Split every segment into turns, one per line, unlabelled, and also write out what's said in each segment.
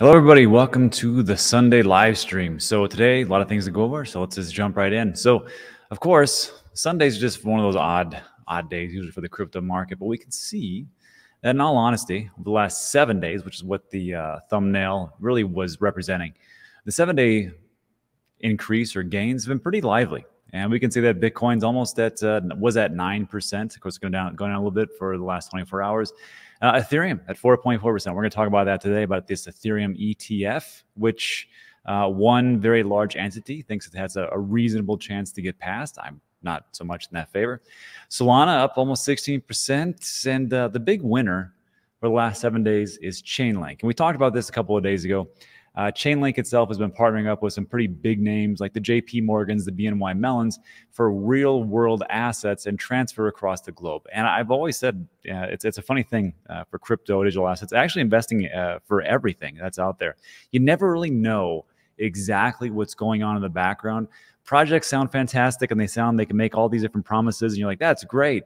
Hello, everybody. Welcome to the Sunday live stream. So today, a lot of things to go over. So let's just jump right in. So, of course, Sundays are just one of those odd, odd days usually for the crypto market. But we can see that, in all honesty, the last seven days, which is what the uh, thumbnail really was representing, the seven-day increase or gains have been pretty lively. And we can see that Bitcoin's almost at uh, was at nine percent. Of course, going down, going down a little bit for the last 24 hours. Uh, Ethereum at 4.4%. We're going to talk about that today, about this Ethereum ETF, which uh, one very large entity thinks it has a, a, reasonable chance to get passed. I'm not so much in that favor. Solana up almost 16%. And uh, the big winner for the last seven days is Chainlink. And we talked about this a couple of days ago. Uh, Chainlink itself has been partnering up with some pretty big names like the JP Morgans, the BNY Mellons for real world assets and transfer across the globe. And I've always said uh, it's, it's a funny thing uh, for crypto digital assets, actually investing uh, for everything that's out there. You never really know exactly what's going on in the background. Projects sound fantastic and they sound they can make all these different promises, and you're like, that's great.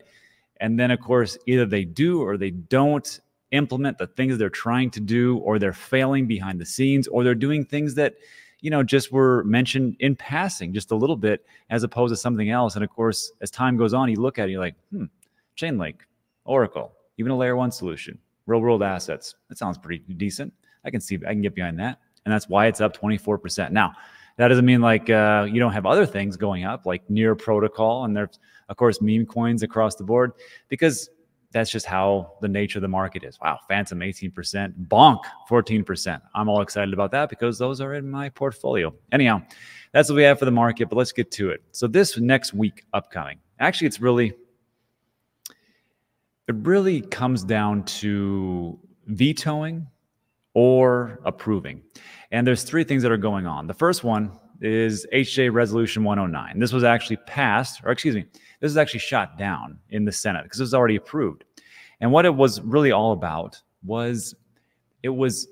And then, of course, either they do or they don't implement the things they're trying to do or they're failing behind the scenes or they're doing things that you know just were mentioned in passing just a little bit as opposed to something else. And of course as time goes on you look at it you're like hmm chainlink oracle even a layer one solution real world assets. That sounds pretty decent. I can see i can get behind that. And that's why it's up 24% now that doesn't mean like uh, you don't have other things going up like near protocol and there's of course meme coins across the board because that's just how the nature of the market is. Wow, Fantom 18%, Bonk 14%. I'm all excited about that because those are in my portfolio. Anyhow, that's what we have for the market, but let's get to it. So this next week upcoming, actually it's really it really comes down to vetoing or approving. And there's three things that are going on. The first one is HJ Resolution 109. This was actually passed, or excuse me, this was actually shot down in the Senate because it was already approved. And what it was really all about was it was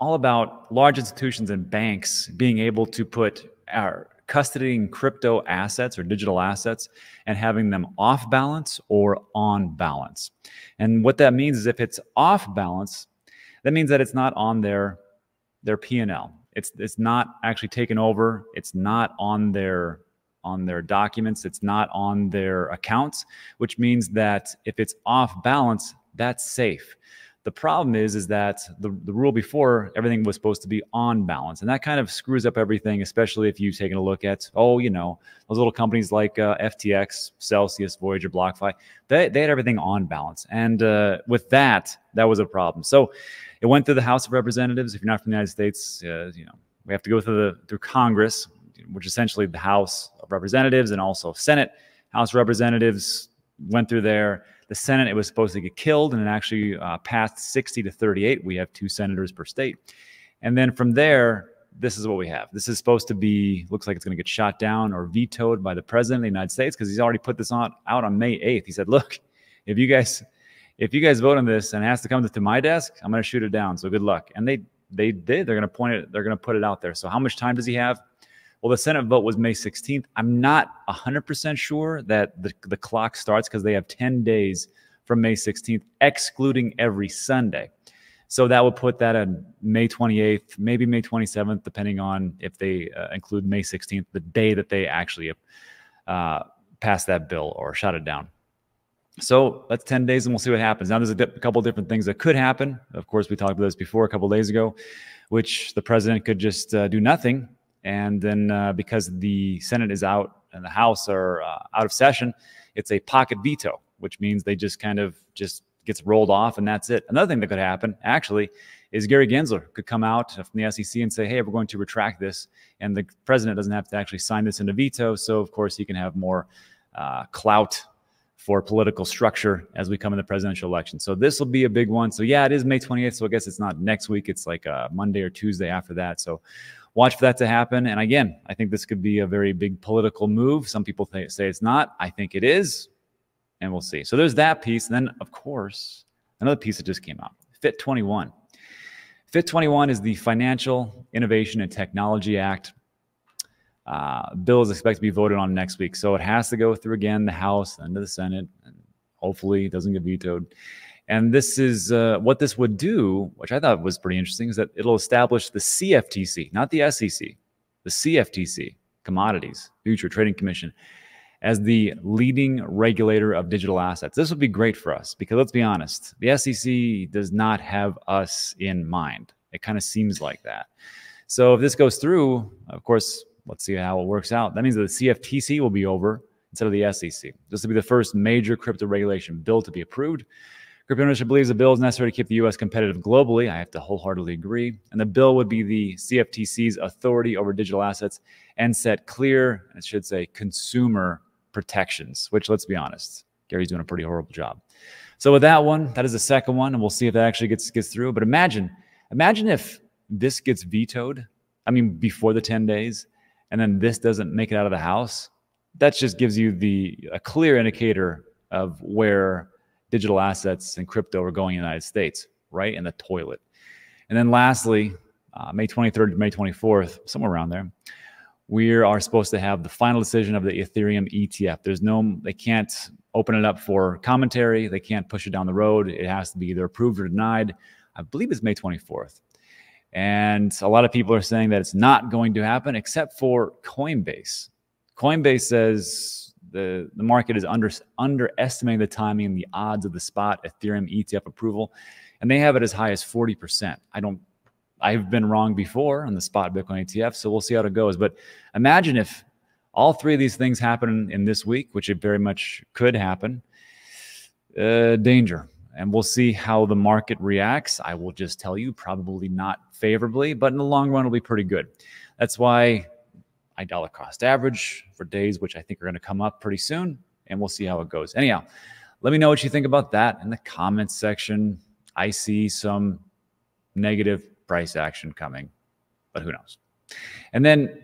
all about large institutions and banks being able to put our custodying crypto assets or digital assets and having them off balance or on balance. And what that means is if it's off balance, that means that it's not on their their P&L. It's it's not actually taken over. It's not on their on their documents, it's not on their accounts, which means that if it's off balance, that's safe. The problem is, is that the, the rule before everything was supposed to be on balance, and that kind of screws up everything, especially if you've taken a look at, oh, you know, those little companies like uh, FTX, Celsius, Voyager, BlockFi, they, they had everything on balance. And uh, with that, that was a problem. So it went through the House of Representatives. If you're not from the United States, uh, you know, we have to go through the through Congress, which essentially the House of Representatives and also Senate. House Representatives went through there. The Senate, it was supposed to get killed, and it actually uh, passed 60 to 38. We have two senators per state. And then from there, this is what we have. This is supposed to be, looks like it's going to get shot down or vetoed by the president of the United States because he's already put this on out on May 8th. He said, look, if you guys, if you guys vote on this and it has to come to my desk, I'm going to shoot it down. So good luck. And they, they did. They're going to point it, they're going to put it out there. So how much time does he have? Well, the Senate vote was May 16th. I'm not 100% sure that the, the clock starts because they have 10 days from May 16th, excluding every Sunday. So that would put that on May 28th, maybe May 27th, depending on if they uh, include May 16th, the day that they actually uh, pass that bill or shut it down. So that's 10 days and we'll see what happens. Now, there's a, a couple different things that could happen. Of course, we talked about this before a couple days ago, which the president could just uh, do nothing and then uh, because the Senate is out and the House are uh, out of session, it's a pocket veto, which means they just kind of just gets rolled off and that's it. Another thing that could happen actually is Gary Gensler could come out from the SEC and say, hey, we're going to retract this. And the president doesn't have to actually sign this into veto. So, of course, he can have more uh, clout for political structure as we come in the presidential election. So this will be a big one. So yeah, it is May 28th. So I guess it's not next week. It's like uh, Monday or Tuesday after that. So watch for that to happen. And again, I think this could be a very big political move. Some people th- say it's not. I think it is. And we'll see. So there's that piece. And then, of course, another piece that just came out Fit 21. Fit 21 is the Financial Innovation and Technology Act. Uh, bill is expected to be voted on next week. So it has to go through again the House and to the Senate. And hopefully it doesn't get vetoed. And this is uh, what this would do, which I thought was pretty interesting, is that it'll establish the CFTC, not the SEC, the CFTC, Commodities Future Trading Commission, as the leading regulator of digital assets. This would be great for us because let's be honest, the SEC does not have us in mind. It kind of seems like that. So if this goes through, of course, let's see how it works out. That means that the CFTC will be over instead of the SEC. This will be the first major crypto regulation bill to be approved. Crypto Industry believes the bill is necessary to keep the U.S. competitive globally. I have to wholeheartedly agree. And the bill would be the CFTC's authority over digital assets and set clear, it should say, consumer protections, which let's be honest, Gary's doing a pretty horrible job. So with that one, that is the second one, and we'll see if that actually gets gets through. But imagine, imagine if this gets vetoed. I mean, before the 10 days, and then this doesn't make it out of the House. That just gives you the a clear indicator of where digital assets and crypto are going in the United States, right in the toilet. And then lastly, uh, May 23rd to May 24th, somewhere around there, we are supposed to have the final decision of the Ethereum ETF. There's no, they can't open it up for commentary. They can't push it down the road. It has to be either approved or denied. I believe it's May 24th. And a lot of people are saying that it's not going to happen except for Coinbase. Coinbase says the, the market is under, underestimating the timing and the odds of the spot Ethereum ETF approval. And they have it as high as 40%. I don't I've been wrong before on the spot Bitcoin ETF, so we'll see how it goes. But imagine if all three of these things happen in this week, which it very much could happen. Uh, danger. And we'll see how the market reacts. I will just tell you, probably not favorably, but in the long run, it'll be pretty good. That's why I dollar cost average for days, which I think are going to come up pretty soon, and we'll see how it goes. Anyhow, let me know what you think about that in the comments section. I see some negative price action coming, but who knows? And then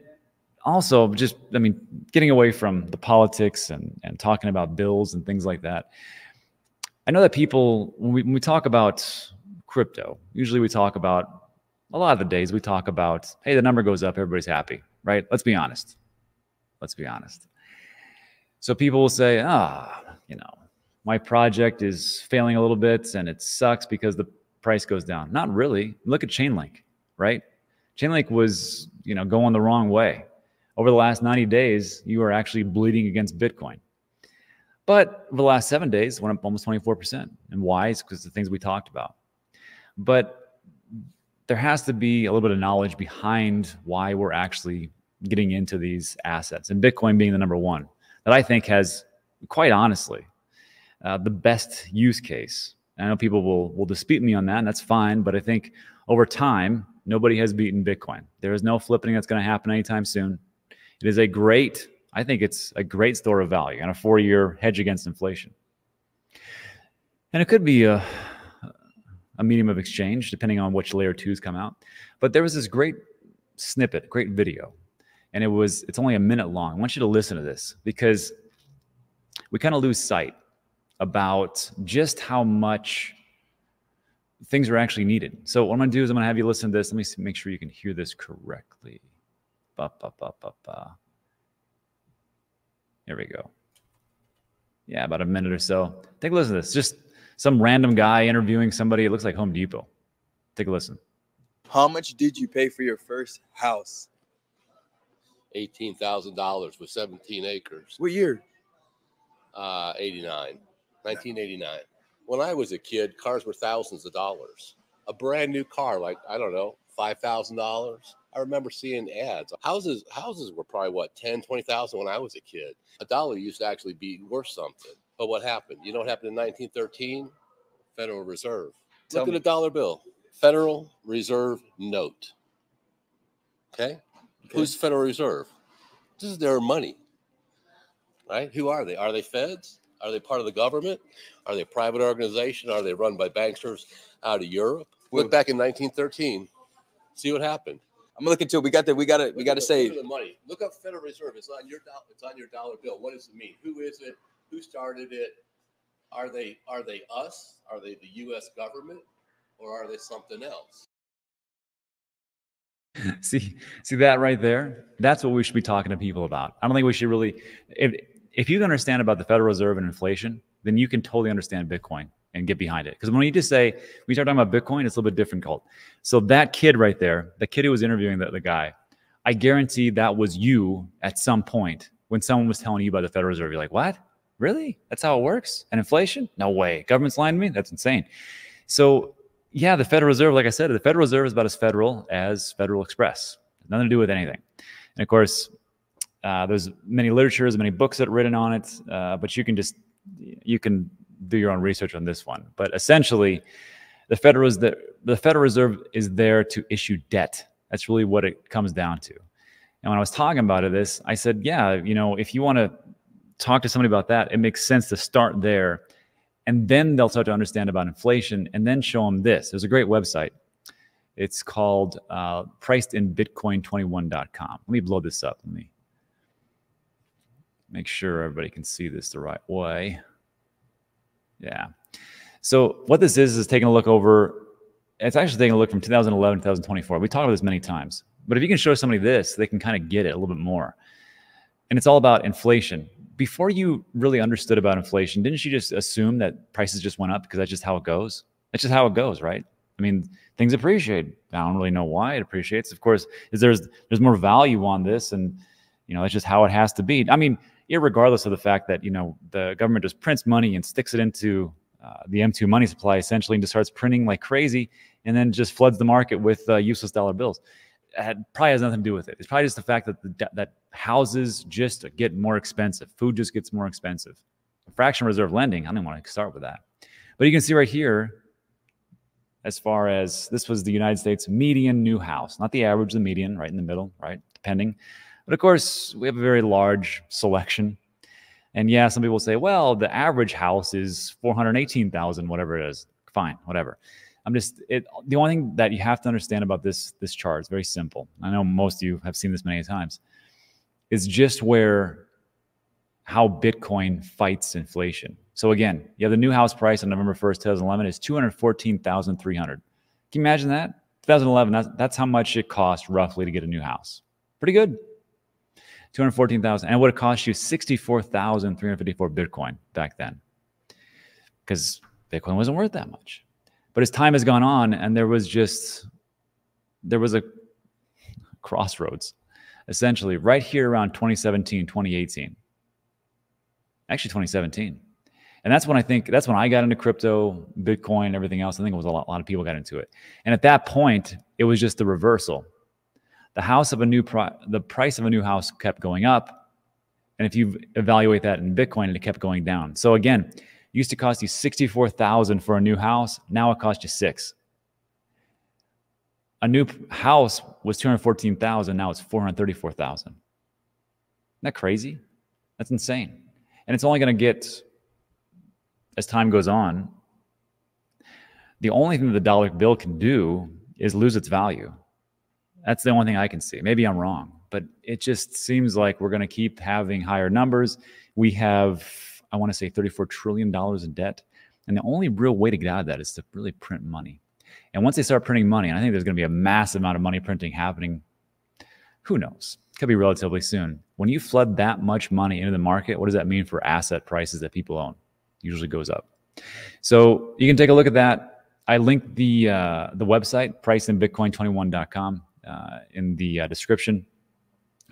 also just, I mean, getting away from the politics and, and talking about bills and things like that. I know that people, when we, when we talk about crypto, usually we talk about a lot of the days we talk about, hey, the number goes up, everybody's happy, right? Let's be honest. Let's be honest. So people will say, ah, you know, my project is failing a little bit and it sucks because the price goes down. Not really. Look at Chainlink, right? Chainlink was, you know, going the wrong way. Over the last 90 days, you are actually bleeding against Bitcoin. But over the last seven days, went up almost 24%. And why? It's because the things we talked about. But there has to be a little bit of knowledge behind why we're actually getting into these assets. And Bitcoin being the number one that I think has, quite honestly, uh, the best use case I know people will will dispute me on that, and that's fine. But I think over time, nobody has beaten Bitcoin. There is no flipping that's going to happen anytime soon. It is a great, I think it's a great store of value and a four-year hedge against inflation. And it could be a a medium of exchange, depending on which layer twos come out. But there was this great snippet, great video, and it was it's only a minute long. I want you to listen to this because we kind of lose sight about just how much things are actually needed. So what I'm going to do is I'm going to have you listen to this. Let me see, make sure you can hear this correctly. Ba, ba, ba, ba, ba. Here we go. Yeah, about a minute or so. Take a listen to this. Just some random guy interviewing somebody. It looks like Home Depot. Take a listen.
How much did you pay for your first house?
$18,000 with 17 acres.
What year?
Uh, 89. 1989. When I was a kid, cars were thousands of dollars. A brand new car, like I don't know, five thousand dollars. I remember seeing ads. Houses houses were probably what 10, 20,000 when I was a kid. A dollar used to actually be worth something. But what happened? You know what happened in 1913? Federal Reserve. Tell Look me. at a dollar bill. Federal Reserve note. Okay? okay? Who's Federal Reserve? This is their money. Right? Who are they? Are they feds? Are they part of the government? Are they a private organization? Are they run by banksters out of Europe? Look back in 1913. See what happened.
I'm looking to into it. We got the we got to we got to say
the money. Look up Federal Reserve. It's on your dollar. It's on your dollar bill. What does it mean? Who is it? Who started it? Are they are they us? Are they the U.S. government, or are they something else?
see see that right there. That's what we should be talking to people about. I don't think we should really. If if you understand about the Federal Reserve and inflation, then you can totally understand Bitcoin and get behind it. Because when you just say, we start talking about Bitcoin, it's a little bit difficult. So that kid right there, the kid who was interviewing the, the guy, I guarantee that was you at some point when someone was telling you about the Federal Reserve. You're like, what? Really? That's how it works? And inflation? No way. Government's lying to me? That's insane. So, yeah, the Federal Reserve, like I said, the Federal Reserve is about as federal as Federal Express. Nothing to do with anything. And of course, uh, there's many literatures, many books that are written on it, uh, but you can just you can do your own research on this one. But essentially, the Federal the, the Federal Reserve is there to issue debt. That's really what it comes down to. And when I was talking about it, this, I said, yeah, you know, if you want to talk to somebody about that, it makes sense to start there. And then they'll start to understand about inflation and then show them this. There's a great website. It's called uh, pricedinbitcoin21.com. Let me blow this up. Let me make sure everybody can see this the right way. Yeah. So what this is is taking a look over. It's actually taking a look from 2011 2024. We talked about this many times, but if you can show somebody this, they can kind of get it a little bit more. And it's all about inflation. Before you really understood about inflation, didn't you just assume that prices just went up because that's just how it goes? That's just how it goes, right? I mean, things appreciate. I don't really know why it appreciates. Of course, is there's there's more value on this, and you know that's just how it has to be. I mean, regardless of the fact that you know the government just prints money and sticks it into uh, the M2 money supply essentially and just starts printing like crazy, and then just floods the market with uh, useless dollar bills. It probably has nothing to do with it. It's probably just the fact that the, that houses just get more expensive, food just gets more expensive. Fraction reserve lending, I don't want to start with that, but you can see right here. As far as this was the United States median new house, not the average, the median, right in the middle, right? Depending. But of course, we have a very large selection. And yeah, some people say, well, the average house is 418,000, whatever it is. Fine, whatever. I'm just it the only thing that you have to understand about this this chart is very simple. I know most of you have seen this many times. It's just where how Bitcoin fights inflation. So again, you have the new house price on November 1st, 2011 is 214,300. Can you imagine that? 2011, that's, that's how much it cost roughly to get a new house. Pretty good. 214,000. And it would have cost you 64,354 Bitcoin back then because Bitcoin wasn't worth that much. But as time has gone on, and there was just, there was a crossroads essentially right here around 2017, 2018. Actually, 2017. And that's when I think that's when I got into crypto, Bitcoin, everything else. I think it was a lot, a lot of people got into it. And at that point, it was just the reversal the house of a new pri- the price of a new house kept going up. And if you evaluate that in bitcoin it kept going down. So again used to cost you 64000 for a new house. Now it costs you six. A new house was 214000 now it's 434000 isn't that crazy? That's insane. And it's only going to get as time goes on the only thing that the dollar bill can do is lose its value that's the only thing I can see. Maybe I'm wrong, but it just seems like we're going to keep having higher numbers. We have, I want to say, $34 trillion in debt. And the only real way to get out of that is to really print money. And once they start printing money, and I think there's going to be a massive amount of money printing happening, who knows? Could be relatively soon. When you flood that much money into the market, what does that mean for asset prices that people own? Usually goes up. So you can take a look at that. I linked the uh, the website, pricedinbitcoin21.com uh, in the uh, description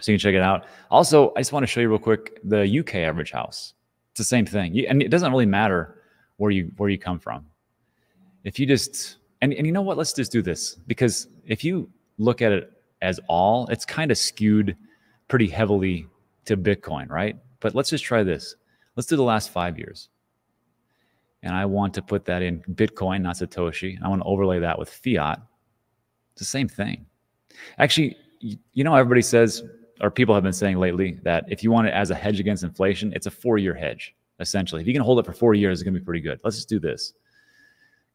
so you can check it out. Also, I just want to show you real quick the UK average house. It's the same thing, you, and it doesn't really matter where you where you come from. If you just and and you know what, let's just do this because if you look at it as all, it's kind of skewed pretty heavily to Bitcoin, right? But let's just try this. Let's do the last five years. And I want to put that in Bitcoin, not Satoshi. I want to overlay that with fiat. It's the same thing. Actually, you know, everybody says, or people have been saying lately, that if you want it as a hedge against inflation, it's a four year hedge, essentially. If you can hold it for four years, it's going to be pretty good. Let's just do this.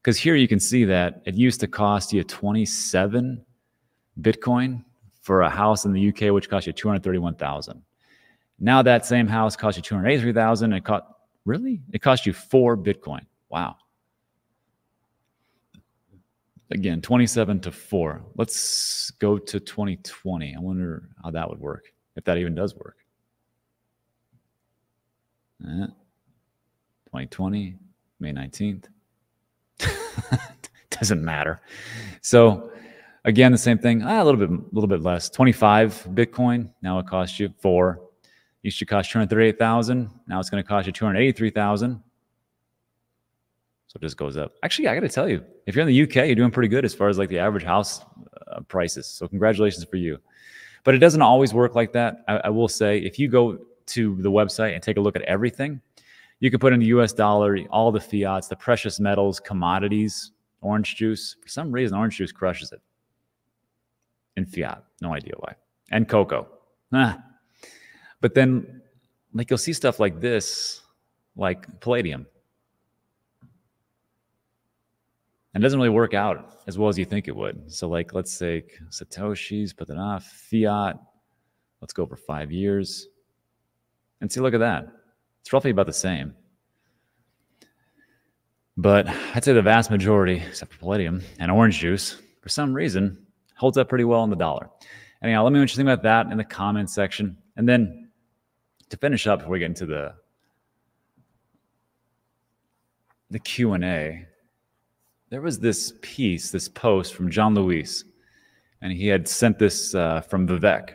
Because here you can see that it used to cost you 27 Bitcoin for a house in the UK, which cost you 231,000. Now that same house cost you 283,000. It cost really? It cost you four Bitcoin. Wow again 27 to 4 let's go to 2020 i wonder how that would work if that even does work uh, 2020 may 19th Doesn't matter. So again, the same thing. Ah, a little bit, a little bit less. 25 Bitcoin. Now it costs you four. Used to cost 238,000. Now it's going to cost you 283,000. So it just goes up. Actually, I got to tell you, if you're in the UK, you're doing pretty good as far as like the average house uh, prices. So congratulations for you. But it doesn't always work like that. I, I will say, if you go to the website and take a look at everything, you can put in the US dollar, all the fiats, the precious metals, commodities, orange juice. For some reason, orange juice crushes it in fiat. No idea why. And cocoa. Ah. But then, like, you'll see stuff like this, like palladium. And it doesn't really work out as well as you think it would. So, like, let's say Satoshis, put that off, fiat. Let's go for five years. And see, look at that. It's roughly about the same. But I'd say the vast majority, except for palladium and orange juice, for some reason, holds up pretty well in the dollar. Anyhow, let me know what you think about that in the comments section. And then to finish up before we get into the the Q&A, there was this piece, this post from John Luis, and he had sent this uh, from Vivek.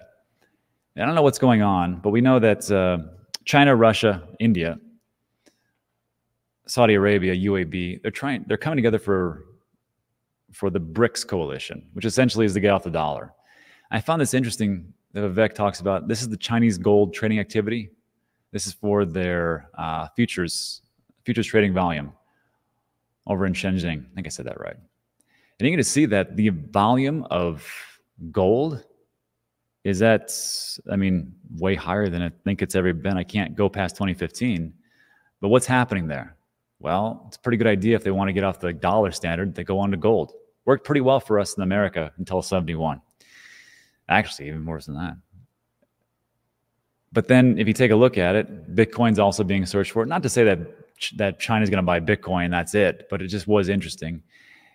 I don't know what's going on, but we know that uh, China, Russia, India, Saudi Arabia, UAE, they're trying, they're coming together for for the BRICS coalition, which essentially is to get off the dollar. I found this interesting that Vivek talks about. This is the Chinese gold trading activity. This is for their uh, futures futures trading volume over in Shenzhen. I think I said that right. And you're going to see that the volume of gold is at, I mean, way higher than I think it's ever been. I can't go past 2015. But what's happening there? Well, it's a pretty good idea if they want to get off the dollar standard, they go on to gold. Worked pretty well for us in America until 71. Actually, even worse than that. But then if you take a look at it, Bitcoin's also being searched for. Not to say that that China's going to buy Bitcoin, that's it, but it just was interesting.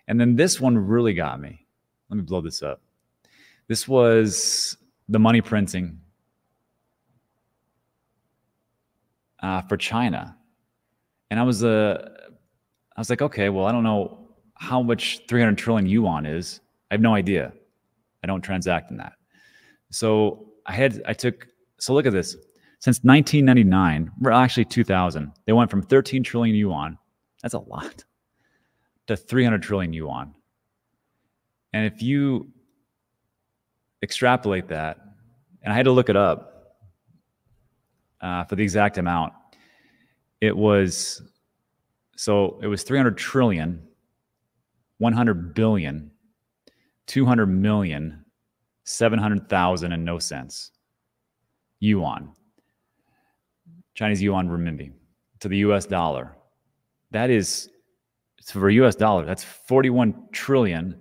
And then this one really got me. Let me blow this up. This was the money printing uh, for China. And I was uh, I was like, okay, well, I don't know how much 300 trillion yuan is. I have no idea. I don't transact in that. So I had I took so look at this. Since 1999, well, actually 2000, they went from 13 trillion yuan. That's a lot. To 300 trillion yuan. And if you extrapolate that, and I had to look it up uh, for the exact amount, it was so it was 300 trillion, 100 billion, 200 million, 700,000 and no cents yuan. Chinese yuan renminbi to the US dollar. That is for US dollar, that's 41 trillion,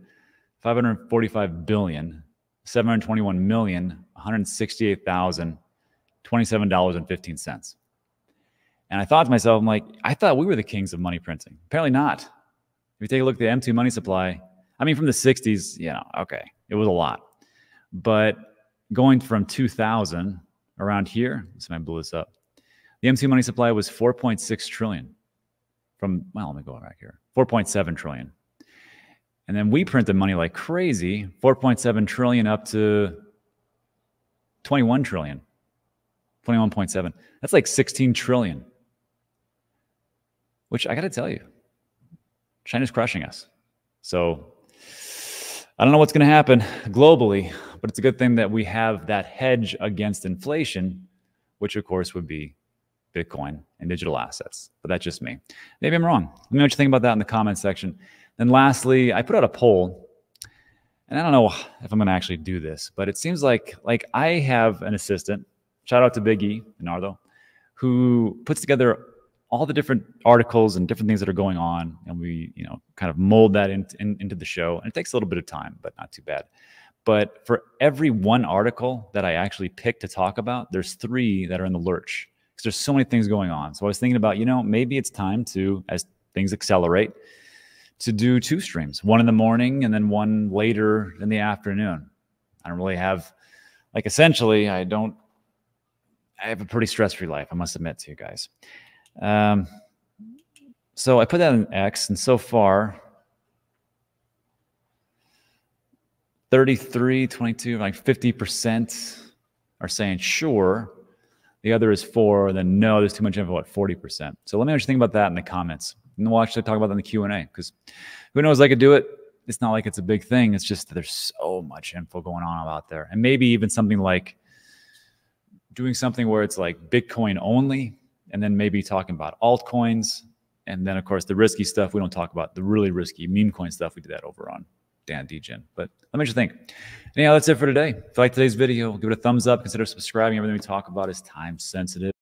545 billion, 721 million, 168,000, $27.15. And I thought to myself, I'm like, I thought we were the kings of money printing. Apparently not. If you take a look at the M2 money supply, I mean, from the 60s, you know, okay, it was a lot. But going from 2000 around here, let's see if I blew this up. The M2 money supply was 4.6 trillion from, well, let me go back here 4.7 trillion. And then we printed money like crazy 4.7 trillion up to 21 trillion, 21.7. That's like 16 trillion, which I got to tell you, China's crushing us. So I don't know what's going to happen globally, but it's a good thing that we have that hedge against inflation, which of course would be Bitcoin and digital assets. But that's just me. Maybe I'm wrong. Let me know what you think about that in the comments section. Then lastly, I put out a poll, and I don't know if I'm going to actually do this, but it seems like like I have an assistant. Shout out to Big E Nardo, who puts together all the different articles and different things that are going on, and we you know kind of mold that in, in, into the show. And it takes a little bit of time, but not too bad. But for every one article that I actually pick to talk about, there's three that are in the lurch there's so many things going on. So I was thinking about, you know, maybe it's time to, as things accelerate, to do two streams, one in the morning and then one later in the afternoon. I don't really have, like, essentially, I don't, I have a pretty stress free life, I must admit to you guys. Um, so I put that in X, and so far, 33, 22, like 50% are saying sure. The other is four. And Then no, there's too much info at 40%. So let me know what you think about that in the comments. And we'll actually talk about that in the Q&A because who knows, I could do it. It's not like it's a big thing. It's just that there's so much info going on out there. And maybe even something like doing something where it's like Bitcoin only, and then maybe talking about altcoins. And then, of course, the risky stuff we don't talk about, the really risky meme coin stuff. We do that over on Dan Degen. But let me just think. Anyhow, that's it for today. If you like today's video, give it a thumbs up. Consider subscribing. Everything we talk about is time sensitive.